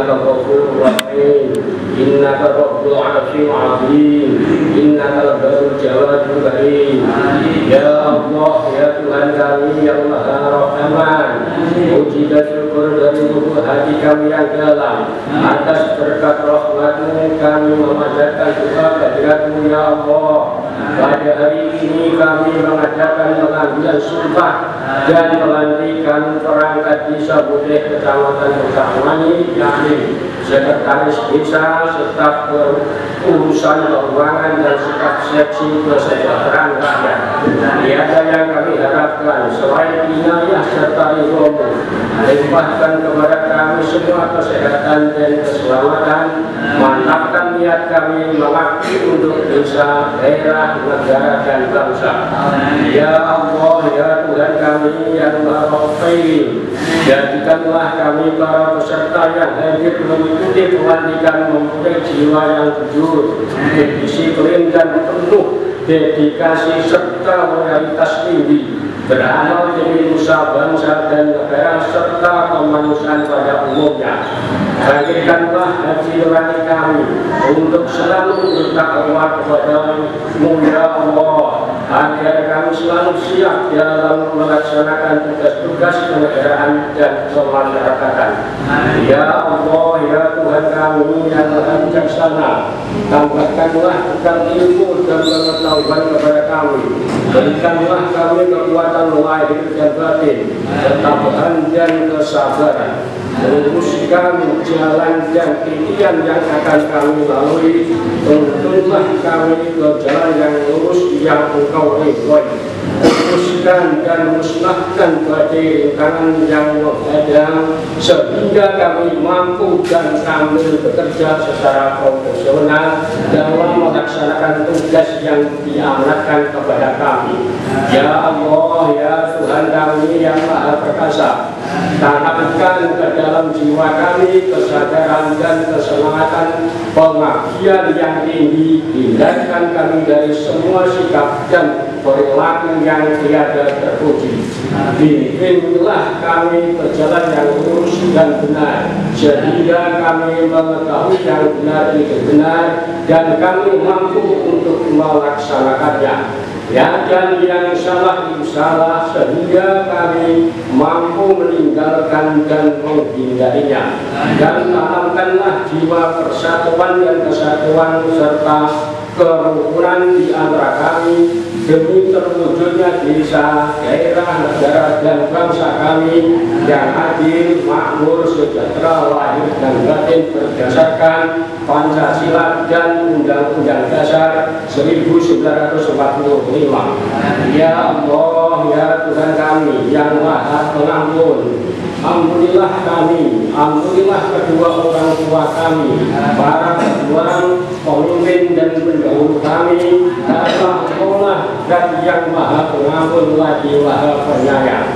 Ghafurur rahim. Innaka rabbul arsyil azim. Innaka al-barul jawadul karim. Ya Allah, ya Tuhan kami yang Maha Rahman. Puji dan dari lubuk hati kami yang dalam atas berkat rahmatmu kami ya Allah. Pada hari ini kami mengadakan pengambilan sumpah dan pelantikan perangkat desa Budeh Kecamatan Bekawani yakni sekretaris desa, staf urusan keuangan dan staf seksi kesejahteraan rakyat. Tiada yang kami harapkan selain inayah serta ridhomu. Limpahkan kepada kami semua kesehatan dan keselamatan. Mantapkan niat kami mengabdi untuk desa, daerah, negara dan bangsa. Ya Allah, ya Tuhan kami yang Maha Jadikanlah kami para peserta yang hadir mengikuti pelantikan mempunyai jiwa yang jujur, disiplin dan penuh dedikasi serta loyalitas tinggi. Beramal demi nusa bangsa dan negara serta kemanusiaan pada umumnya. Bangkitkanlah hati nurani kami untuk selalu bertakwa kepada ya Allah agar kami selalu siap dalam melaksanakan tugas-tugas kenegaraan dan kemasyarakatan. Ya Allah, ya Tuhan kami yang maha bijaksana, tambahkanlah bekal ilmu dan pengetahuan kepada kami. Berikanlah kami kekuatan lahir dan batin, ketabahan dan kesabaran. Luruskan jalan dan impian yang akan kami lalui Tuntunlah kami ke jalan yang lurus yang engkau Oh, wait, wait. Luruskan dan musnahkan rintangan yang menghadang Sehingga kami mampu dan kami bekerja secara profesional Dalam melaksanakan tugas yang diamanatkan kepada kami. Ya Allah, ya Tuhan kami yang Maha Perkasa Tanamkan ke dalam jiwa kami kesadaran dan keselamatan pengabdian yang tinggi hindarkan kami dari semua sikap dan perilaku yang tiada terpuji. Bimbinglah kami ke yang lurus dan benar sehingga kami mengetahui yang benar itu benar dan kami mampu untuk melaksanakannya. Ya dan yang salah itu salah sehingga kami mampu meninggalkan dan menghindarinya. Dan tanamkanlah jiwa persatuan dan kesatuan serta kerukunan di antara kami demi terwujudnya desa, daerah, negara, dan bangsa kami yang adil, makmur, sejahtera, lahir dan batin berdasarkan Pancasila dan Undang-Undang Dasar 1945. Ya Allah, ya Tuhan kami yang Maha Pengampun, Ampunilah kami, ampunilah kedua orang tua kami, para perjuang, pemimpin dan pendahulu kami, karena engkaulah dan yang maha pengampun lagi maha penyayang.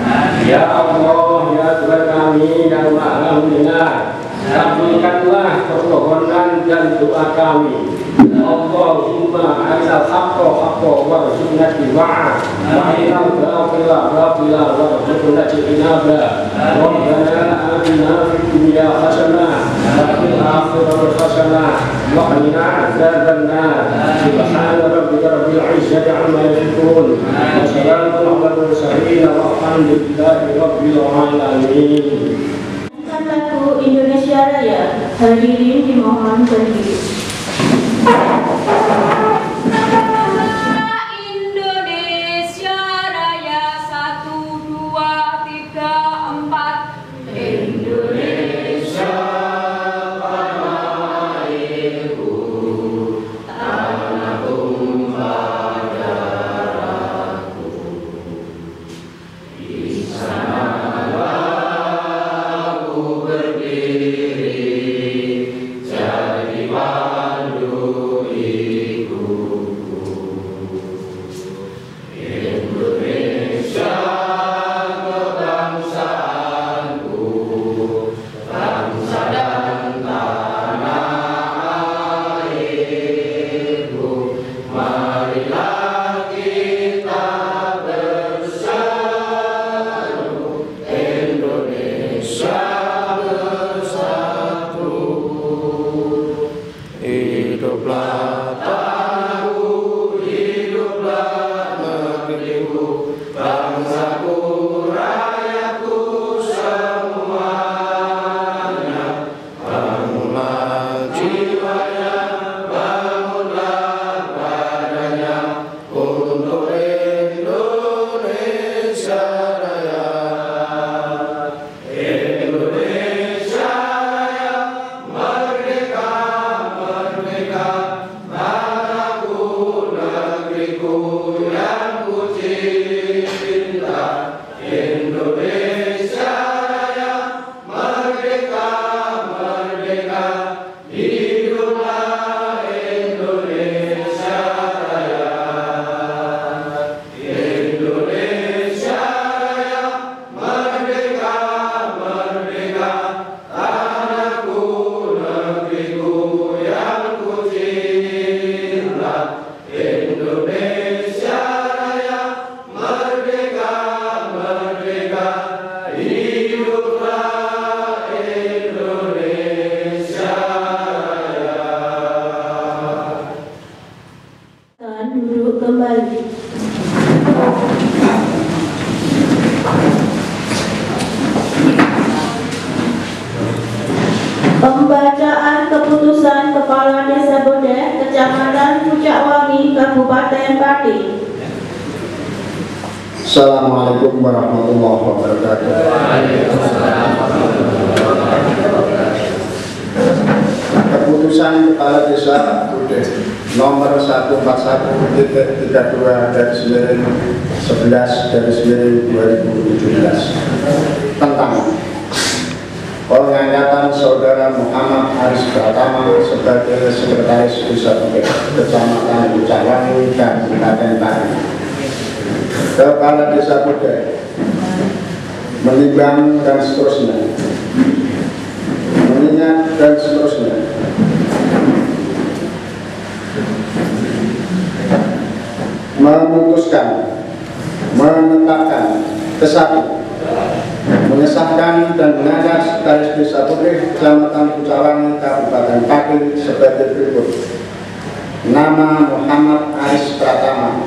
Ya Allah, ya Tuhan kami yang maha mendengar, Kabulkanlah permohonan dan doa kami. Allahumma aizal haqqa haqqa wa rasulna bima'a wa ilal ba'afila ba'afila wa rasulna jibinaba Rabbana atina fi dunia hasanah wa fil akhirati hasanah wa qina adzaban nar. Subhana rabbika rabbil izzati amma yasifun. Wa salamun ala mursalin walhamdulillahi rabbil alamin. Indonesia Raya. Hadirin dimohon berdiri. Seterusnya. Mengingat dan seterusnya. Memutuskan menetapkan kesatu. Mengesahkan dan mengangkat sekretaris desa Putih Kecamatan Pucawangi Kabupaten Pati sebagai berikut. Nama Muhammad Aris Pratama.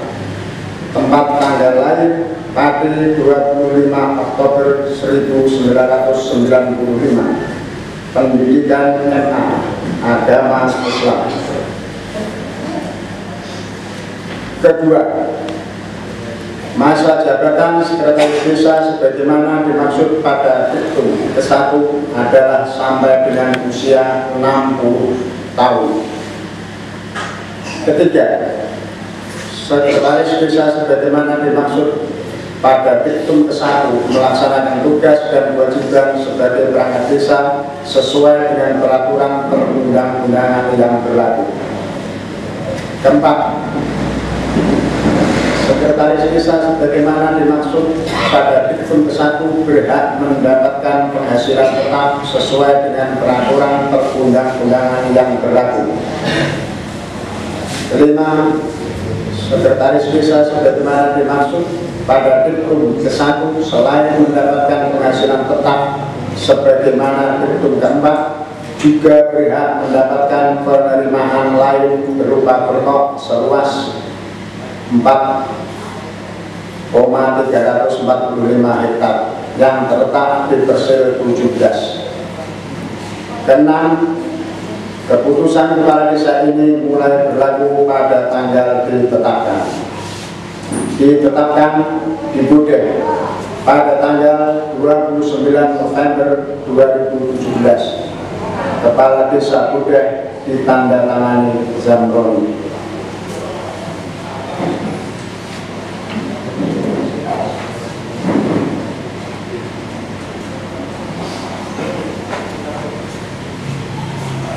Tempat tanggal lahir Pati 25 Oktober 1995 pendidikan MA agama Islam kedua masa jabatan sekretaris desa sebagaimana dimaksud pada itu ke satu adalah sampai dengan usia 60 tahun. Ketiga sekretaris desa sebagaimana dimaksud pada Diktum ke-1 melaksanakan tugas dan kewajiban sebagai perangkat desa sesuai dengan peraturan perundang-undangan yang berlaku. Keempat, Sekretaris Desa sebagaimana dimaksud pada Diktum ke-1 berhak mendapatkan penghasilan tetap sesuai dengan peraturan perundang-undangan yang berlaku. Kelima, Sekretaris Desa sebagaimana dimaksud pada Diktum ke-1 selain mendapatkan penghasilan tetap sebagaimana Diktum keempat juga berhak mendapatkan penerimaan lain berupa pokok seluas 4,345 hektar yang terletak di Persil 17. Keenam, keputusan kepala desa ini mulai berlaku pada tanggal ditetapkan. Ditetapkan di Budek pada tanggal 29 November 2017. Kepala Desa Budek ditandatangani Zamroni.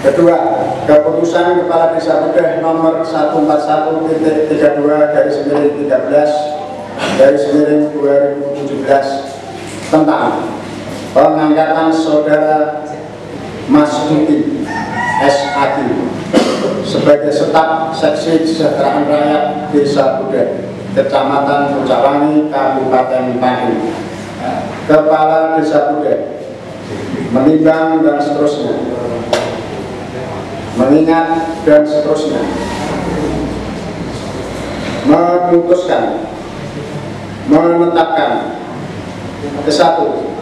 Kedua, keputusan Kepala Desa Budeh nomor 141.32 garis miring 13 garis miring 2017 tentang pengangkatan saudara Mas Tuti SAG sebagai staf seksi kesejahteraan rakyat Desa Budeh, Kecamatan Pucawangi, Kabupaten Pati. Kepala Desa Budeh menimbang dan seterusnya mengingat dan seterusnya. Memutuskan menetapkan. Ke satu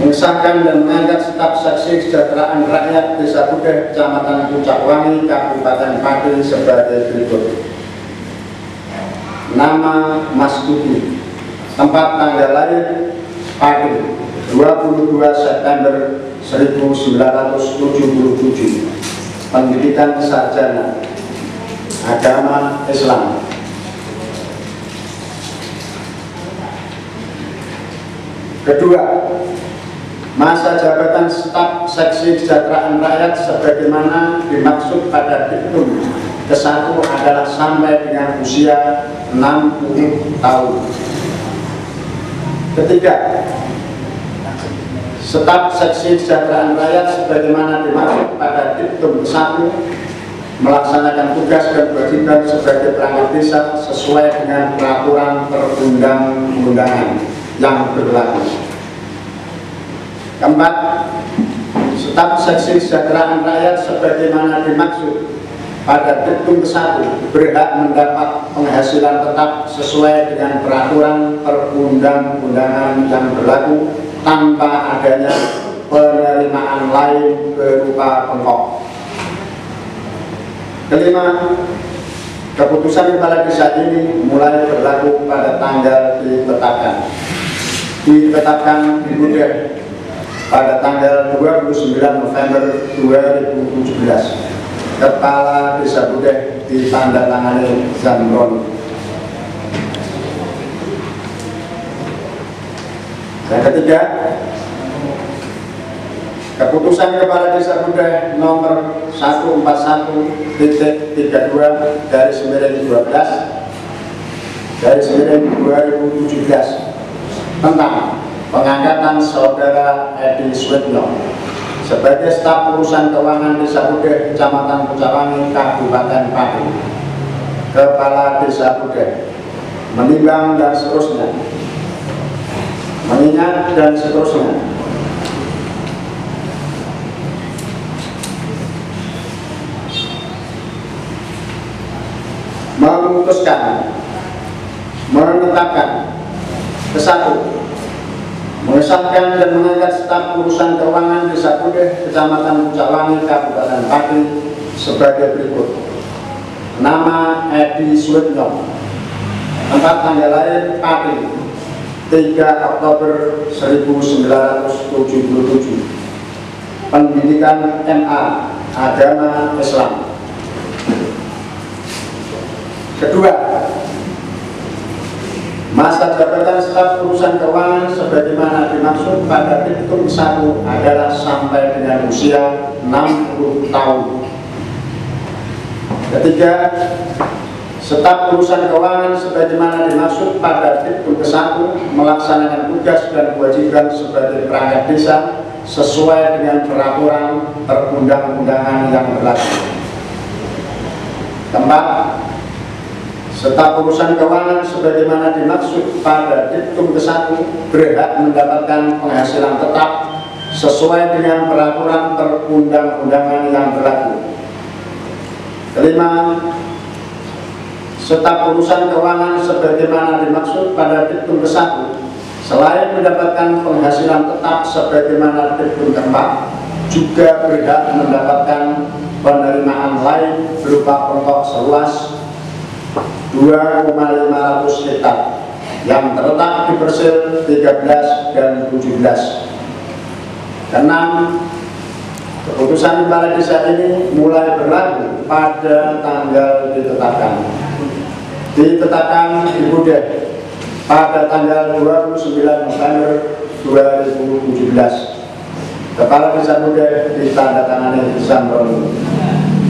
mengesahkan dan mengangkat staf saksi kesejahteraan rakyat Desa Budeh, Kecamatan Puncak Wangi, Kabupaten Pati sebagai berikut. Nama Mas Tuti, tempat tanggal lahir Pati, 22 September 1977, pendidikan sarjana, agama Islam, Kedua, masa jabatan staf seksi kesejahteraan rakyat sebagaimana dimaksud pada diktum ke satu adalah sampai dengan usia 60 tahun. Ketiga, staf seksi kesejahteraan rakyat sebagaimana dimaksud pada diktum ke satu melaksanakan tugas dan kewajiban sebagai perangkat desa sesuai dengan peraturan perundang-undangan yang berlaku. Keempat, staf seksi kesejahteraan rakyat sebagaimana dimaksud pada diktum ke-1 berhak mendapat penghasilan tetap sesuai dengan peraturan perundang-undangan yang berlaku tanpa adanya penerimaan lain berupa pengkok. Kelima, keputusan kepala desa ini mulai berlaku pada tanggal ditetapkan. Ditetapkan di Budeh pada tanggal 29 November 2017. Kepala Desa Budeh ditandatangani Zamron. Yang ketiga, Keputusan Kepala Desa Budeh nomor 141.32 dari miring 12 dari miring 2017 tentang pengangkatan saudara Edi Swetno sebagai staf urusan keuangan Desa Budeh, Kecamatan Pucawangi, Kabupaten Pati. Kepala Desa Budeh menimbang dan seterusnya, mengingat dan seterusnya, memutuskan menetapkan ke satu mengesahkan dan mengangkat staf urusan keuangan Desa Budeh, Kecamatan Pucawangi, Kabupaten Pati sebagai berikut. Nama Edi Suwetno, tempat tanggal lahir Pati, 3 Oktober 1977. Pendidikan MA, Agama Islam. Kedua, Masa jabatan staf urusan keuangan sebagaimana dimaksud pada diktum 1 adalah sampai dengan usia 60 tahun. Ketiga, staf urusan keuangan sebagaimana dimaksud pada diktum ke-1 melaksanakan tugas dan kewajiban sebagai perangkat desa sesuai dengan peraturan perundang-undangan yang berlaku. Keempat, Staf urusan keuangan sebagaimana dimaksud pada diktum ke-1 berhak mendapatkan penghasilan tetap sesuai dengan peraturan perundang-undangan yang berlaku. Kelima, staf urusan keuangan sebagaimana dimaksud pada diktum ke-1 selain mendapatkan penghasilan tetap sebagaimana diktum keempat juga berhak mendapatkan penerimaan lain berupa pokok seluas 2,500 hektar yang terletak di Persil 13 dan 17. Keenam, keputusan kepala desa ini mulai berlaku pada tanggal ditetapkan. Ditetapkan di Budek pada tanggal 29 November 2017. Kepala Desa Budek ditandatangani Sandron.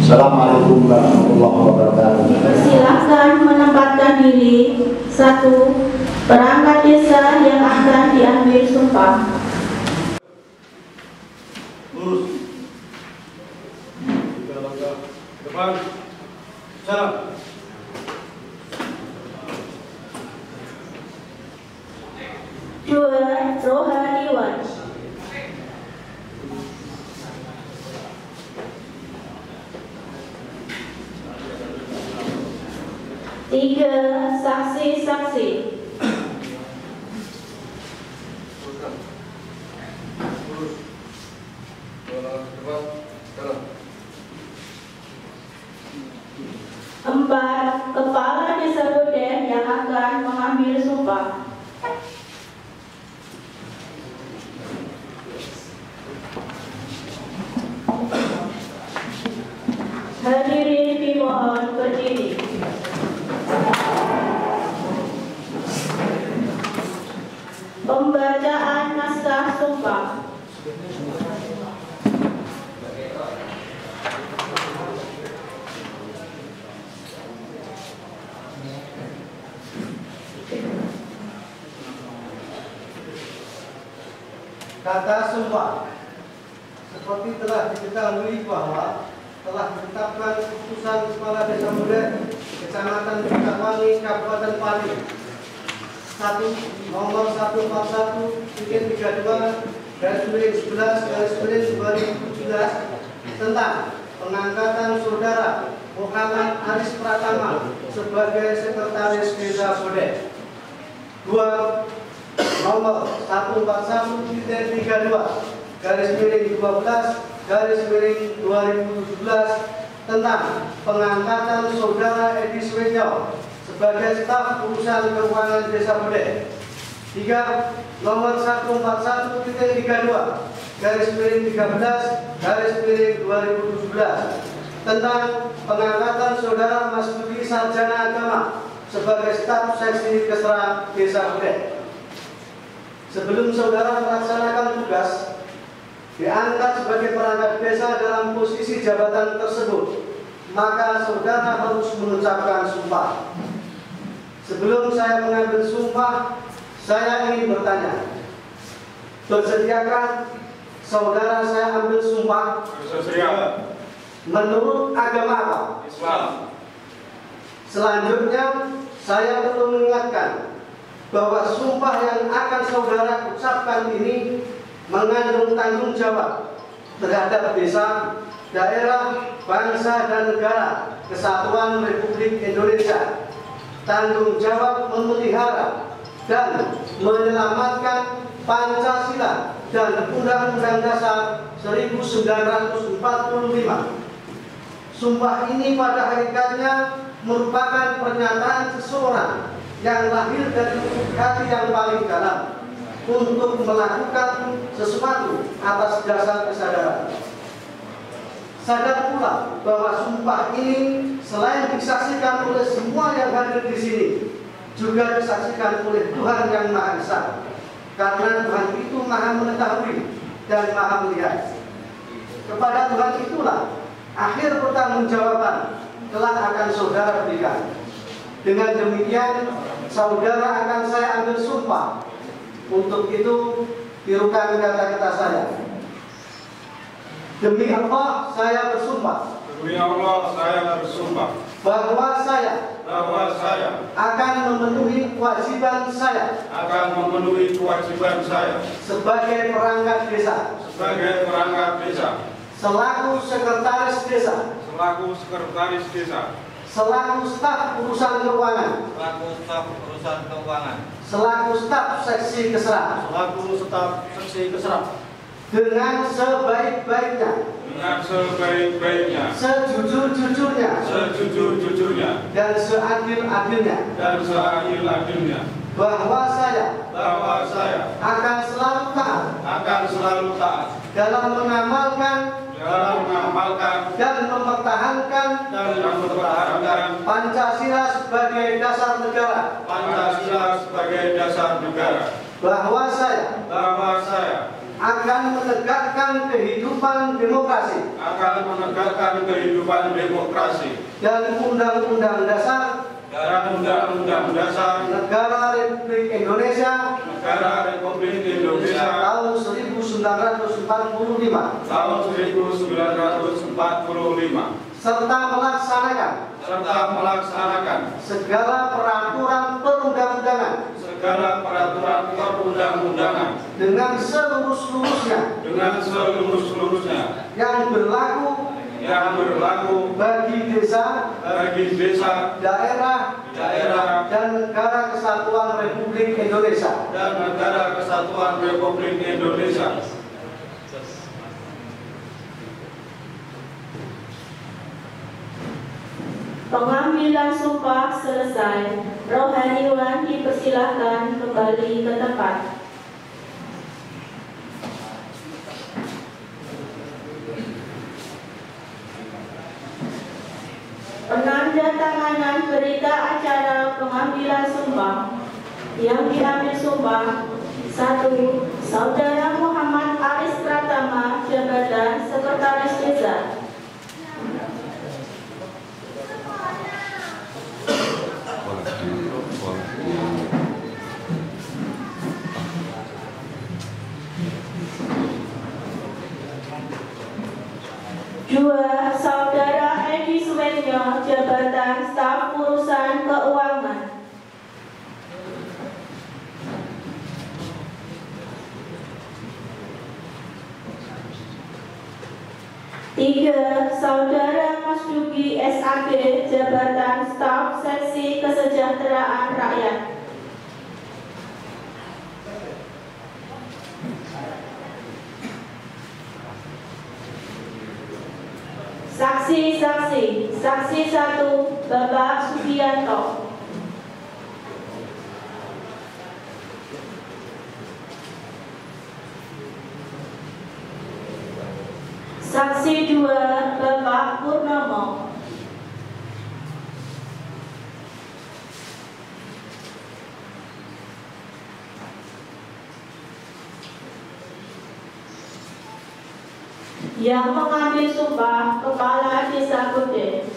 Assalamualaikum warahmatullahi wabarakatuh. Silakan menempatkan diri. Satu, perangkat desa yang akan diambil sumpah. Lurus. Tiga langkah depan. Salam. Rohaniwan. Tiga, saksi-saksi. Dua. Empat, kepala desa Boden yang akan mengambil sumpah. Hadirin dimohon berdiri. Pembacaan naskah sumpah. Kata sumpah seperti telah diketahui bahwa telah ditetapkan keputusan Kepala Desa Muda Kecamatan Bintangwangi Kabupaten Pati satu nomor 141 titik 32 garis miring 11 garis miring 2017 tentang pengangkatan saudara Muhammad Aris Pratama sebagai sekretaris Desa Bodek. Dua nomor 141.32 garis miring 12 garis miring 2017 tentang pengangkatan saudara Edi Swejo sebagai staf urusan keuangan desa Bodek. Tiga nomor 141.32 garis miring 13 garis miring 2017 tentang pengangkatan saudara Mas Budi Sarjana Agama sebagai staf seksi kesra desa Bodek. Sebelum saudara melaksanakan tugas, diangkat sebagai perangkat desa dalam posisi jabatan tersebut, maka saudara harus mengucapkan sumpah. Sebelum saya mengambil sumpah, saya ingin bertanya, bersediakah saudara saya ambil sumpah Siap. menurut agama apa? Islam. Selanjutnya, saya perlu mengingatkan bahwa sumpah yang akan saudara ucapkan ini mengandung tanggung jawab terhadap desa, daerah, bangsa, dan negara kesatuan Republik Indonesia. Tanggung jawab memelihara dan menyelamatkan Pancasila dan Undang-Undang Dasar 1945. Sumpah ini pada hakikatnya merupakan pernyataan seseorang yang lahir dari hati yang paling dalam untuk melakukan sesuatu atas dasar kesadaran. Sadar pula bahwa sumpah ini selain disaksikan oleh semua yang hadir di sini, juga disaksikan oleh Tuhan yang Maha Esa. Karena Tuhan itu Maha mengetahui dan Maha melihat. Kepada Tuhan itulah akhir pertanggungjawaban telah akan saudara berikan. Dengan demikian, saudara akan saya ambil sumpah. Untuk itu, tirukan kata-kata saya. Demi Allah, saya bersumpah. Demi Allah saya bersumpah. Bahwa saya bahwa saya akan memenuhi kewajiban saya. akan memenuhi kewajiban saya. Sebagai perangkat desa, sebagai perangkat desa, selaku sekretaris desa, selaku sekretaris desa, selaku staf urusan keuangan, selaku staf urusan keuangan, selaku staf seksi keserap, selaku staf seksi keserap, dengan sebaik-baiknya, dengan sebaik-baiknya, sejujur-jujurnya, sejujur-jujurnya, dan seadil-adilnya, dan seadil-adilnya, bahwa saya bahwa saya akan selalu taat. akan selalu taat. Dalam mengamalkan dalam mengamalkan dan mempertahankan dan mempertahankan Pancasila sebagai dasar negara, Pancasila sebagai dasar negara, bahwa saya bahwa saya akan menegakkan kehidupan demokrasi akan menegakkan kehidupan demokrasi dan undang-undang dasar dan Undang-Undang Dasar Negara Republik Indonesia. Negara Republik Indonesia. Tahun 1945 tahun 1945 serta melaksanakan serta melaksanakan segala peraturan perundang-undangan. segala peraturan perundang-undangan. Dengan seluruh-seluruhnya. Dengan seluruh-seluruhnya. Yang berlaku yang berlaku bagi desa, bagi desa, daerah, daerah, dan negara kesatuan Republik Indonesia. dan negara kesatuan Republik Indonesia. Pengambilan sumpah selesai. Rohaniwan dipersilahkan kembali ke tempat. Pengambilan sumpah yang diambil sumpah satu Saudara Muhammad Aris Pratama jabatan Sekretaris Desa. Dua, Saudara Edi Suwenyo, jabatan staf urusan keuangan. Tiga, Saudara Mas Duki SAG, jabatan staf seksi kesejahteraan rakyat. Saksi-saksi, saksi satu, Bapak Sugianto. Saksi dua, Bapak Purnomo. Yang mengambil sumpah Kepala Desa Kude.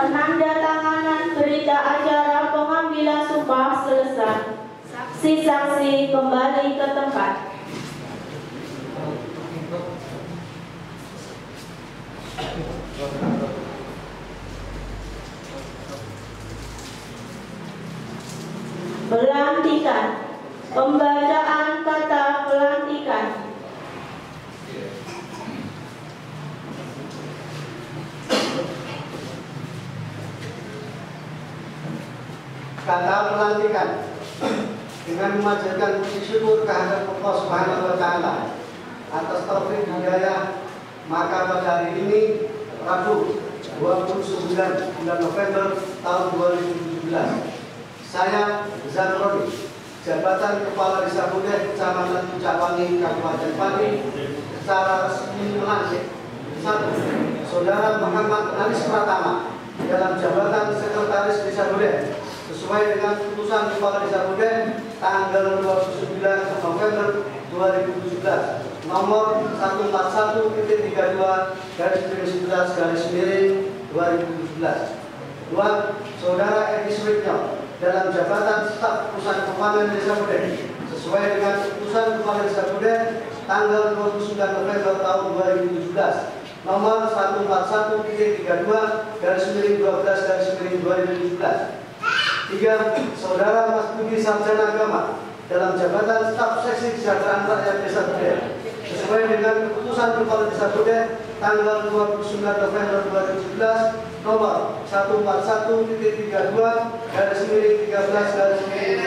Penandatanganan berita acara pengambilan sumpah selesai. Kembali ke tempat. Pelantikan. Pembacaan kata pelantikan. Kata pelantikan dengan memanjatkan puji syukur kehadirat Allah Subhanahu wa taala atas taufik hidayah maka pada hari ini Rabu 29 bulan November tahun 2017 saya Zanroni jabatan Kepala Desa Budeh Kecamatan Pucapangi Kabupaten Pati secara resmi melantik satu Saudara Muhammad Anis Pratama dalam jabatan Sekretaris Desa Budeh sesuai dengan keputusan Kepala Desa Budeh tanggal 29 November 2017 nomor 141.32 garis miring 11 garis miring 2017 dua Saudara Edi Suwitno dalam jabatan staf perusahaan keuangan Desa Buden sesuai dengan keputusan Kepala Desa Buden tanggal 29 November tahun 2017 nomor 141.32 garis miring 12 garis miring 2017. Tiga, Saudara Mas Budi Sarjana Agama dalam jabatan staf seksi kesejahteraan rakyat Desa Buden sesuai dengan keputusan Kepala Desa Buden tanggal 29 November 2017 nomor 141.32 garis miring 13 garis miring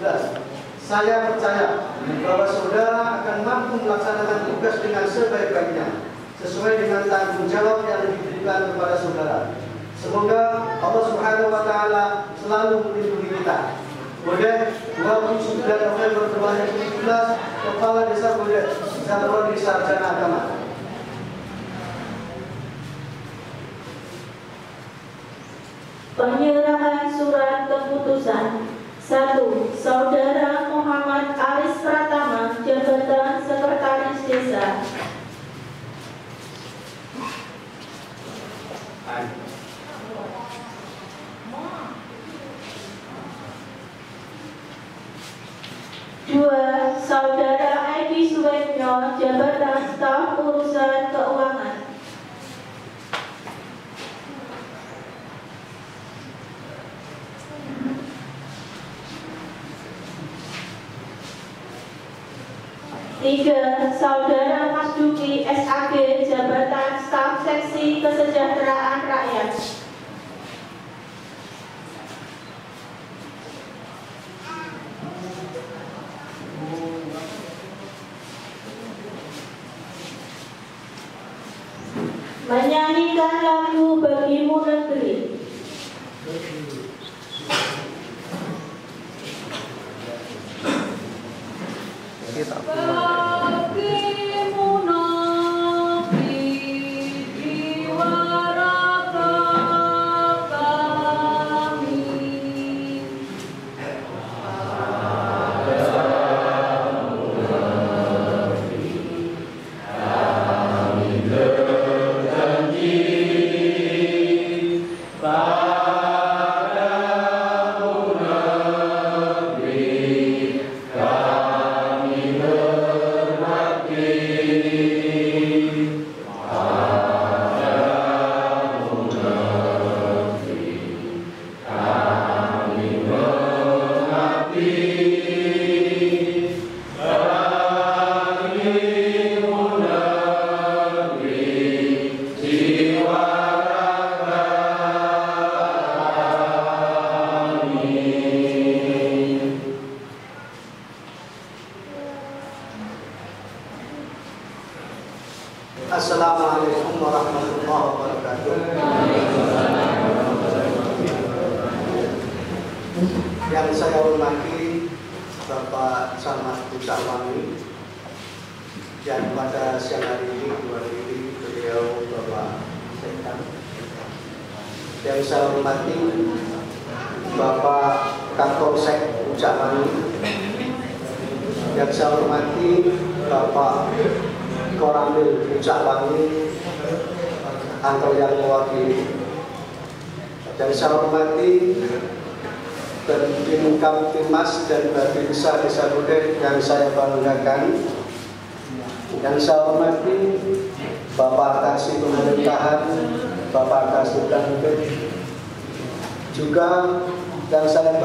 2017. Saya percaya bahwa saudara akan mampu melaksanakan tugas dengan sebaik-baiknya sesuai dengan tanggung jawab yang diberikan kepada saudara. Semoga Allah Subhanahu wa taala selalu melindungi kita. Kemudian 29 November 2017 Kepala Desa Budet Zatroni Sarjana Agama Penyerahan surat keputusan 1. Saudara Muhammad Aris Pratama, Jabatan Sekretaris Desa Dua, Saudara Edi Suwetnyo, Jabatan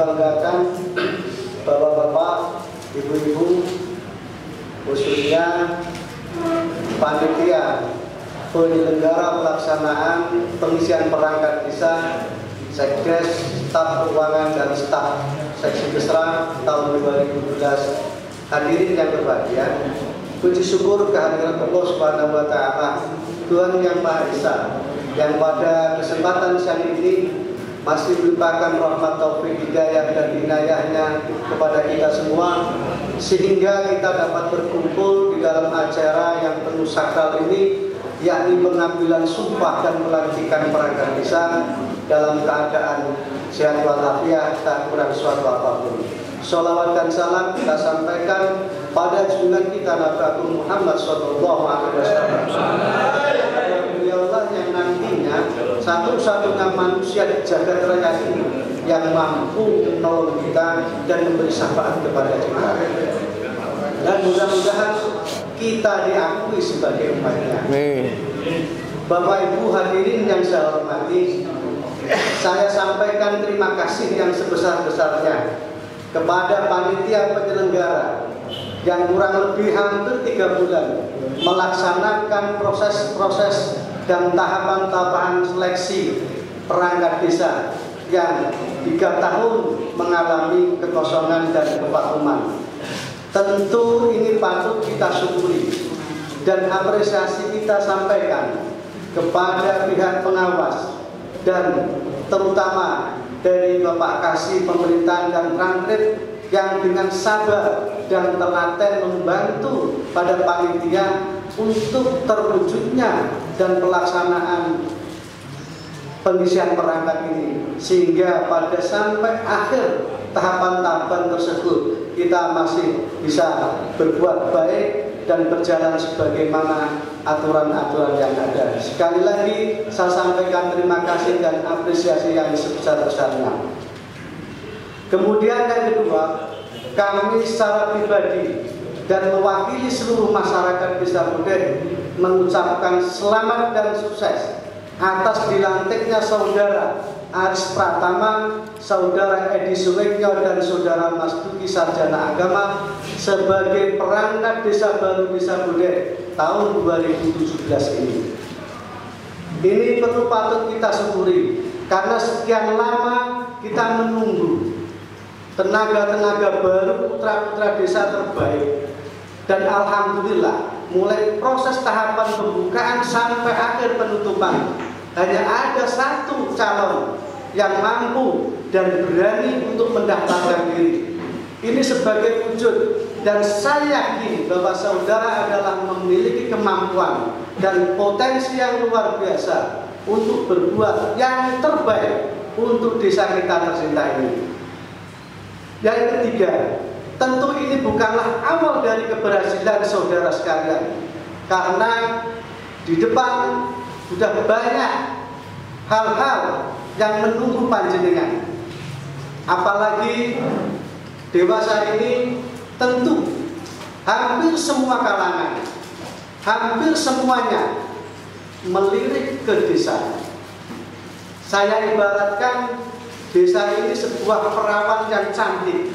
banggakan Bapak-bapak, ibu-ibu khususnya panitia penyelenggara pelaksanaan pengisian perangkat desa Sekdes, staf keuangan dan staf seksi kesra tahun 2017 hadirin yang berbahagia puji syukur kehadiran Allah Subhanahu wa taala Tuhan yang Maha Esa yang pada kesempatan siang ini masih merupakan rahmat taufik hidayah dan inayahnya kepada kita semua sehingga kita dapat berkumpul di dalam acara yang penuh sakral ini yakni pengambilan sumpah dan pelantikan perangkat desa dalam keadaan sehat walafiat tak kurang suatu apa pun. Salawat dan salam kita sampaikan pada junjungan kita Nabi Muhammad Wasallam. Beliaulah yang nantinya satu-satunya manusia di jagat raya ini yang mampu menolong kita dan memberi syafaat kepada kita. Dan mudah-mudahan kita diakui sebagai umatnya. Bapak Ibu hadirin yang saya hormati, saya sampaikan terima kasih yang sebesar-besarnya kepada panitia penyelenggara yang kurang lebih hampir tiga bulan melaksanakan proses-proses dan tahapan-tahapan seleksi perangkat desa yang tiga tahun mengalami kekosongan dan kevakuman. Tentu ini patut kita syukuri dan apresiasi kita sampaikan kepada pihak pengawas dan terutama dari Bapak Kasih Pemerintahan dan Transkrip yang dengan sabar dan telaten membantu pada panitia untuk terwujudnya dan pelaksanaan pengisian perangkat ini sehingga pada sampai akhir tahapan-tahapan tersebut kita masih bisa berbuat baik dan berjalan sebagaimana aturan-aturan yang ada. Sekali lagi saya sampaikan terima kasih dan apresiasi yang sebesar-besarnya. Kemudian yang kedua, kami secara pribadi dan mewakili seluruh masyarakat Desa Budet mengucapkan selamat dan sukses atas dilantiknya saudara Aris Pratama, saudara Edi Suwekyo dan saudara Mas Duki Sarjana Agama sebagai perangkat Desa Baru Desa Budet tahun 2017 ini. Ini perlu patut kita syukuri karena sekian lama kita menunggu tenaga-tenaga baru putra-putra desa terbaik dan alhamdulillah mulai proses tahapan pembukaan sampai akhir penutupan hanya ada satu calon yang mampu dan berani untuk mendaftarkan diri. Ini sebagai wujud dan saya yakin bahwa saudara adalah memiliki kemampuan dan potensi yang luar biasa untuk berbuat yang terbaik untuk desa kita tercinta ini. Yang ketiga, tentu ini bukanlah awal dari keberhasilan saudara sekalian. Karena di depan sudah banyak hal-hal yang menunggu panjenengan. Apalagi dewasa ini tentu hampir semua kalangan, hampir semuanya melirik ke desa. Saya ibaratkan desa ini sebuah perawan yang cantik.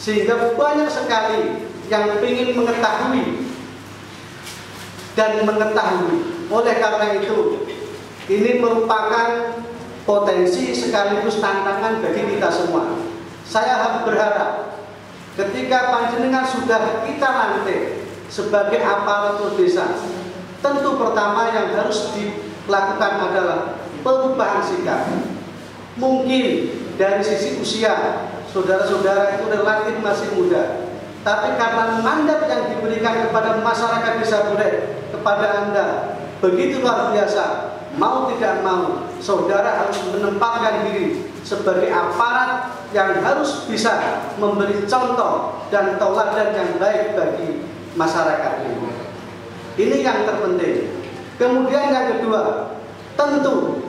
Sehingga banyak sekali yang ingin mengetahui dan mengetahui. Oleh karena itu ini merupakan potensi sekaligus tantangan bagi kita semua. Saya berharap ketika panjenengan sudah kita lantik sebagai aparatur desa tentu pertama yang harus dilakukan adalah perubahan sikap mungkin dari sisi usia saudara-saudara itu relatif masih muda. Tapi karena mandat yang diberikan kepada masyarakat desa Budet kepada anda begitu luar biasa mau tidak mau saudara harus menempatkan diri sebagai aparat yang harus bisa memberi contoh dan teladan yang baik bagi masyarakat ini. Ini yang terpenting. Kemudian yang kedua tentu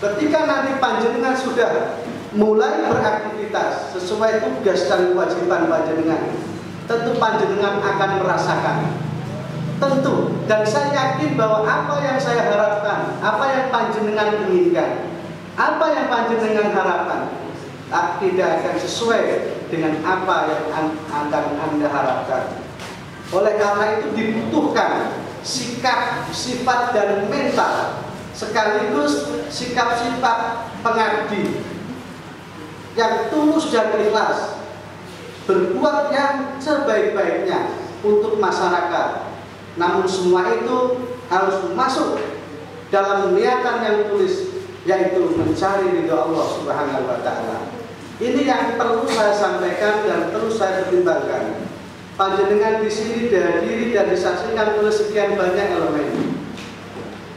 Ketika nanti panjenengan sudah mulai beraktivitas sesuai tugas dan kewajiban panjenengan, tentu panjenengan akan merasakan. Tentu, dan saya yakin bahwa apa yang saya harapkan, apa yang panjenengan inginkan, apa yang panjenengan harapkan, tidak akan sesuai dengan apa yang akan Anda harapkan. Oleh karena itu dibutuhkan sikap, sifat, dan mental sekaligus sikap-sikap pengabdi yang tulus dan ikhlas berbuat yang sebaik-baiknya untuk masyarakat namun semua itu harus masuk dalam niatan yang tulis yaitu mencari ridho Allah Subhanahu wa taala. Ini yang perlu saya sampaikan dan perlu saya pertimbangkan. Panjenengan di sini dihadiri dan disaksikan oleh sekian banyak elemen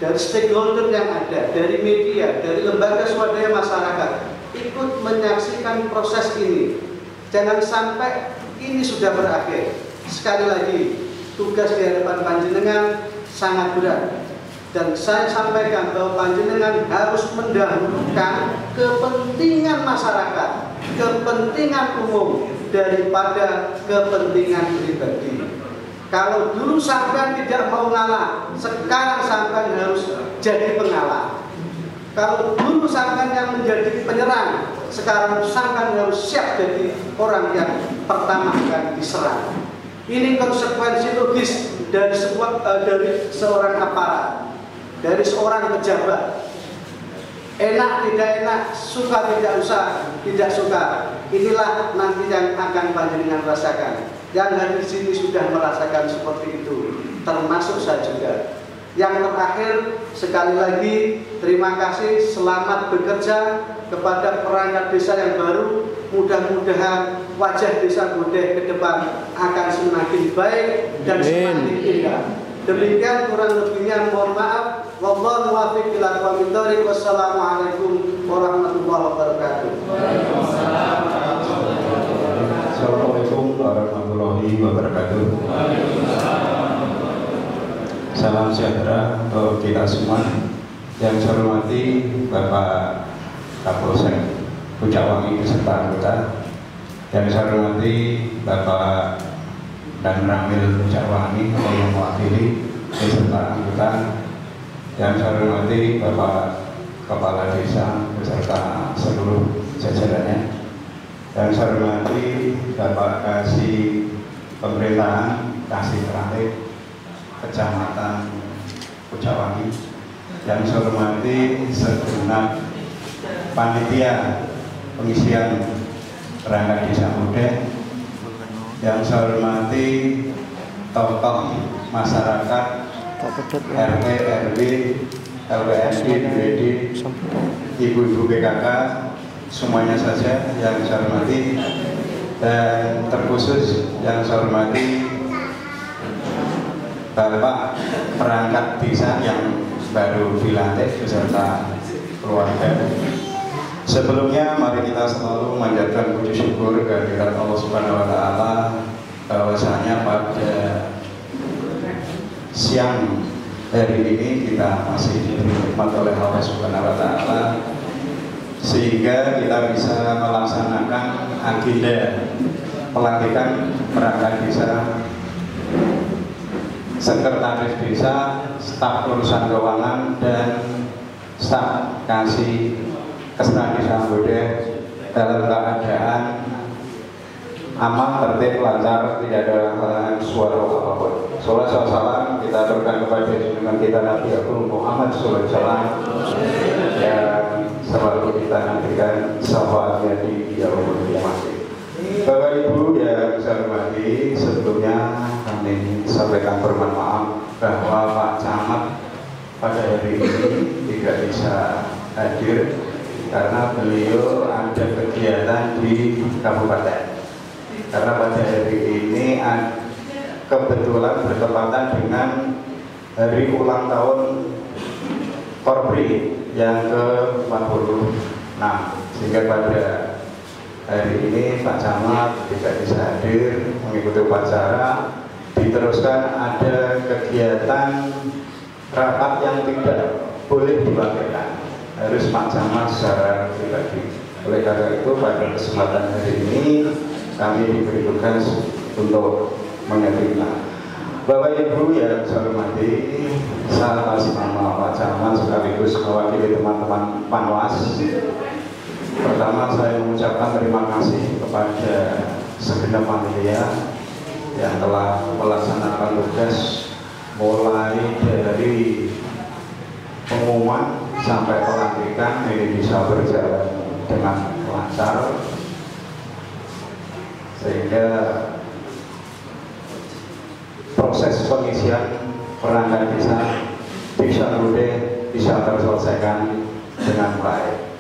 dari stakeholder yang ada, dari media, dari lembaga swadaya masyarakat ikut menyaksikan proses ini. Jangan sampai ini sudah berakhir. Sekali lagi, tugas di hadapan panjenengan sangat berat. dan saya sampaikan bahwa panjenengan harus mendahulukan kepentingan masyarakat, kepentingan umum daripada kepentingan pribadi. Kalau dulu sampean tidak mau ngalah, sekarang sampean harus jadi pengalah. Kalau dulu sampean yang menjadi penyerang, sekarang sampean harus siap jadi orang yang pertama akan diserang. Ini konsekuensi logis dari sebuah eh, dari seorang aparat, dari seorang pejabat. Enak tidak enak, suka tidak usah, tidak suka. Inilah nanti yang akan panjenengan rasakan. Yang dari sini sudah merasakan seperti itu, termasuk saya juga. Yang terakhir, sekali lagi terima kasih, selamat bekerja kepada perangkat desa yang baru. Mudah-mudahan wajah desa Bodeh ke depan akan semakin baik dan semakin indah. Demikian kurang lebihnya mohon maaf. Wallahu muwaffiq ila aqwamit thoriq. Wassalamualaikum warahmatullahi wabarakatuh. Warahmatullahi wabarakatuh. Salam sejahtera untuk kita semua. Yang saya hormati Bapak Kapolsek Pujawangi beserta anggota. Yang saya hormati Bapak dan Ramil Pujawangi yang mewakili beserta anggota. Yang saya hormati Bapak Kepala Desa beserta seluruh jajarannya. Yang saya hormati Bapak Kasih Pemerintahan Kasih Terakhir Kecamatan Pujawangi Yang saya hormati segenap Panitia Pengisian Perangkat Desa Muda Yang saya hormati Tokoh Masyarakat RT, RW, LWSD, BWD, Ibu-ibu PKK, semuanya saja yang saya hormati dan terkhusus yang saya hormati Bapak perangkat desa yang baru dilantik beserta keluarga. Sebelumnya mari kita selalu manjatkan puji syukur kehadirat Allah Subhanahu wa taala bahwasanya pada siang hari ini kita masih diberi oleh Allah Subhanahu wa taala sehingga kita bisa melaksanakan agenda pelantikan perangkat desa. Sekretaris desa, staf urusan keuangan dan staf kasih keserahan desa Bodeh dalam keadaan aman, tertib, lancar, tidak ada halangan suara apa pun. Salawat salam kita aturkan kepada junjungan kita Nabi Muhammad Sallallahu Alaihi selalu kita nantikan syafaatnya di yaumul kiamat. Bapak Ibu yang saya hormati, sebelumnya kami sampaikan permohonan maaf bahwa Pak Camat pada hari ini tidak bisa hadir karena beliau ada kegiatan di kabupaten. Karena pada hari ini kebetulan bertepatan dengan hari ulang tahun Korpri yang ke-46. Sehingga pada hari ini Pak Camat tidak bisa hadir mengikuti upacara. Diteruskan ada kegiatan rapat yang tidak boleh diwakilkan harus Pak Camat secara pribadi. Oleh karena itu pada kesempatan hari ini kami diberi tugas untuk menerima Bapak Ibu yang saya hormati, saya atas nama Pak Camat sekaligus mewakili teman-teman Panwas. Pertama saya mengucapkan terima kasih kepada segenap panitia yang telah melaksanakan tugas mulai dari pengumuman sampai pelantikan ini bisa berjalan dengan lancar sehingga proses pengisian perangkat desa bisa mudah bisa terselesaikan dengan baik.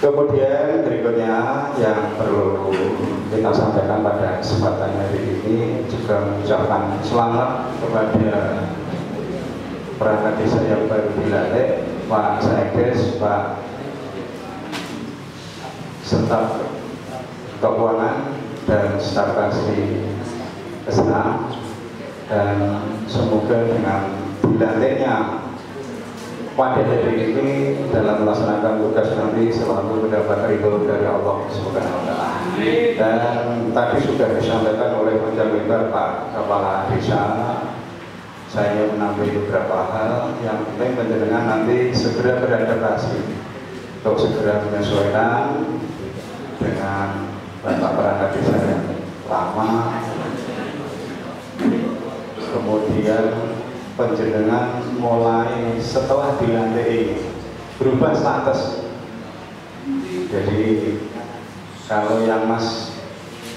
Kemudian berikutnya yang perlu kita sampaikan pada kesempatan hari ini juga mengucapkan selamat kepada perangkat desa yang baru dilantik, Pak Sekdes, Pak staf keuangan dan staf kasih kesenang dan semoga dengan dilantiknya pada hari ini dalam melaksanakan tugas nanti selalu mendapat ridho dari Allah Subhanahu wa. Dan tadi sudah disampaikan oleh panjang Pak Kepala Desa saya menambahi beberapa hal. Yang penting penjenengan nanti segera beradaptasi untuk segera menyesuaikan dengan bapak perangkat desa yang lama kemudian penjenengan mulai setelah dilantik berubah status. Jadi kalau yang Mas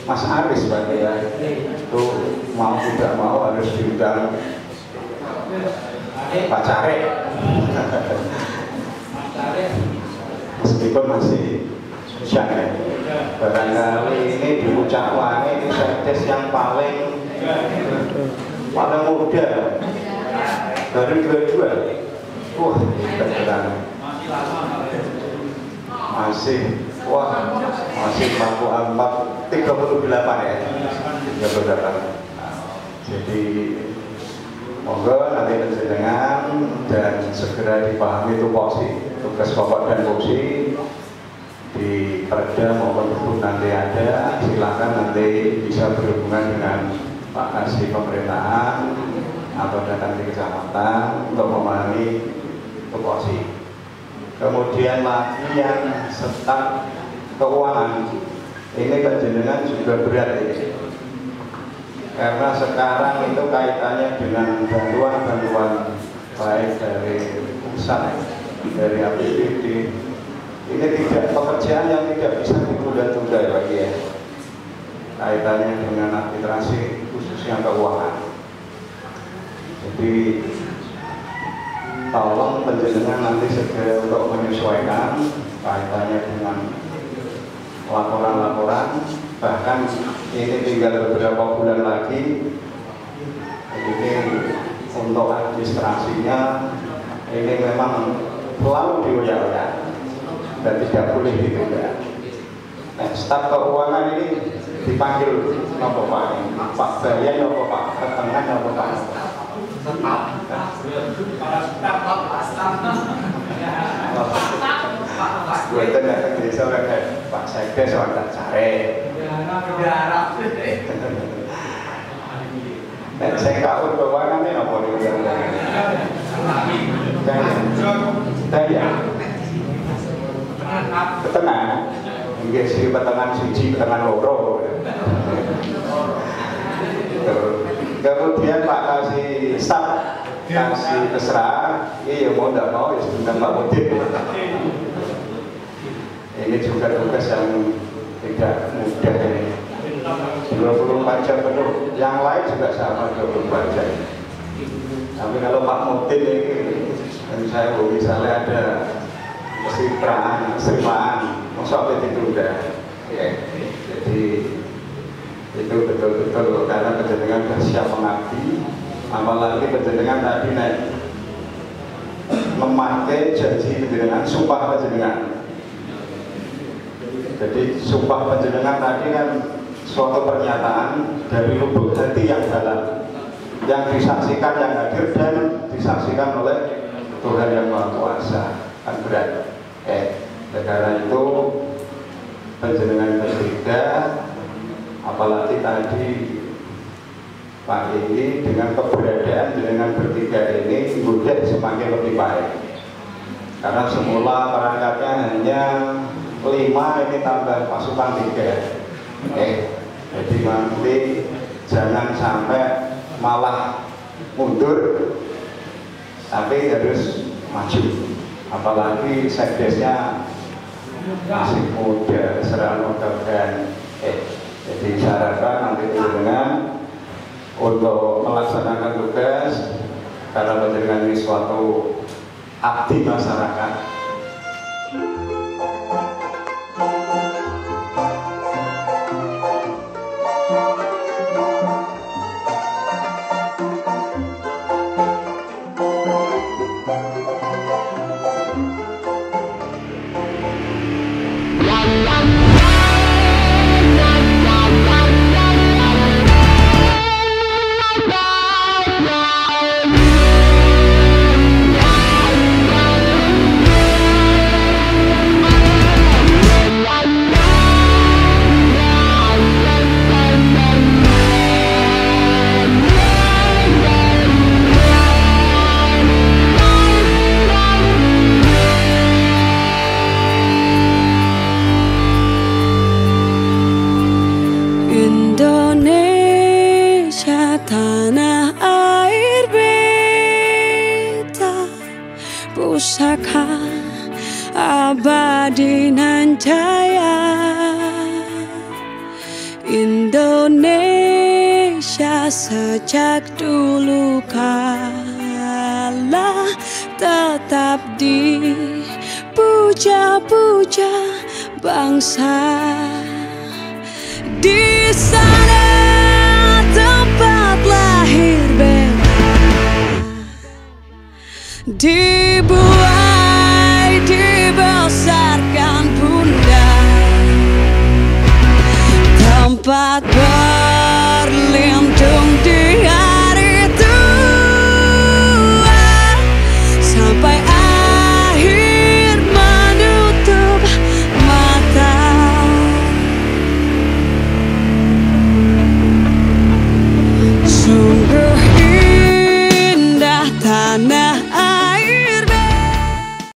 Mas Aris Pak ya itu mau tidak mau harus diundang Pak Care meskipun masih ya barangkali ini di Puncak Wangi ini sekdes yang paling paling muda baru dua-dua wah beneran masih. Wah masih mampu empat tiga puluh delapan ya? Tiga puluh delapan jadi monggo nanti penjenengan dan segera dipahami tupoksi tugas pokok dan fungsi. Di perda maupun hukum nanti ada silakan nanti bisa berhubungan dengan Pak Kasih Pemerintahan atau datang di kecamatan untuk memahami tupoksi. Kemudian lagi yang staf keuangan. Ini penjenengan juga berat ini. Karena sekarang itu kaitannya dengan bantuan-bantuan baik dari pusat dari APBD ini tidak pekerjaan yang tidak bisa ditunda-tunda ya ya kaitannya dengan administrasi khususnya keuangan. Jadi tolong penjenengan nanti segera untuk menyesuaikan kaitannya dengan laporan-laporan. Bahkan ini tinggal beberapa bulan lagi. Ini untuk administrasinya ini memang selalu dioyak-oyak dan tidak boleh ditunda. Nah, staf keuangan ini dipanggil apa Pak Pak Bayan apa Pak Ketengah apa Pak Gue itu datang ke desa orang kayak Pak cari. Saya kau keuangan ini apa nih yang Tadi ya. Ketengah. Mungkin sih petengan siji, petengan loro. Kemudian Pak kasih staf kasih terserah, iya mau tidak mau ya sudah Pak Mudin. Ini juga tugas yang tidak mudah ini. 24 jam penuh, yang lain juga sama 24 jam. Tapi kalau Pak Mudin ini, dan saya misalnya ada kesitraan, keserimaan, masa ditunda. Ya, jadi itu betul-betul karena penjenengan sudah siap mengabdi apalagi penjenengan tadi naik memakai janji penjenengan sumpah penjenengan jadi sumpah penjenengan tadi kan suatu pernyataan dari lubuk hati yang dalam yang disaksikan yang hadir dan disaksikan oleh Tuhan yang Maha Kuasa. Kan berat. Eh negara itu penjenengan bertiga apalagi tadi Pak ini dengan keberadaan dengan bertiga ini mudah semakin lebih baik. Karena semula perangkatnya hanya lima ini tambah pasukan tiga. Eh jadi nanti jangan sampai malah mundur tapi harus maju. Apalagi sekdesnya masih muda serang dan eh jadi diharapkan nanti dengan untuk melaksanakan tugas karena menjadikan ini suatu abdi masyarakat bangsa